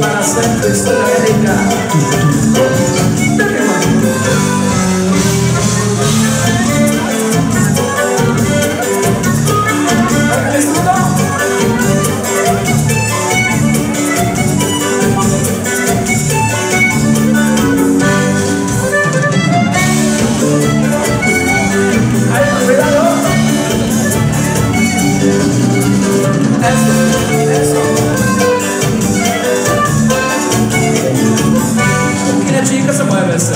Para siempre estar dedicado Y la chica se mueve así,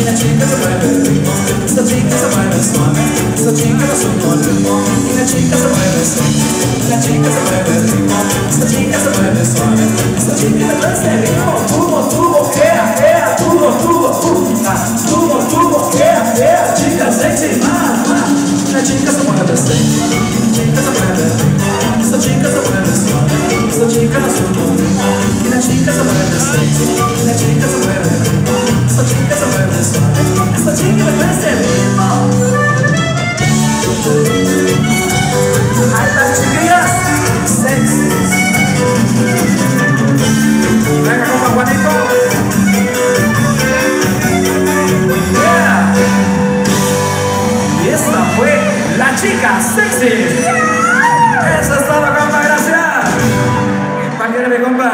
y la chica se mueve el ritmo. Esta chica se mueve suave, esta chica no sube el ritmo. Y la chica se mueve así, y la chica se mueve el ritmo. Esta chica se mueve suave, esta chica me parece el ritmo. Tubo, tubo, ea, ea, tubo, tubo, uh, ah, tubo, tubo, ea, ea, chica sexy, ah, ah. La chica se mueve así, la chica se mueve el ritmo. Esta chica se mueve suave, esta chica no sube el ritmo. Y la chica sexy. Eso es todo, compa, gracias. ¿Para quién mi compa?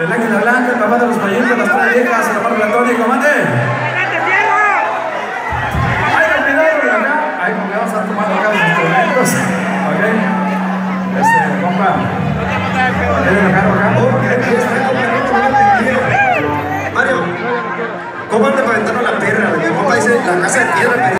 El águila blanca, el papá de los payitos, las tres viejas, el amor platónico, mande. Ahí con cuidado, mira acá. Ahí como que vamos a tomar acá los instrumentos. Ok. Este, compa. ¿Quieres dejarlo acá? Mario, ¿cómo para aventarnos la perra? Mi compa dice la casa de pero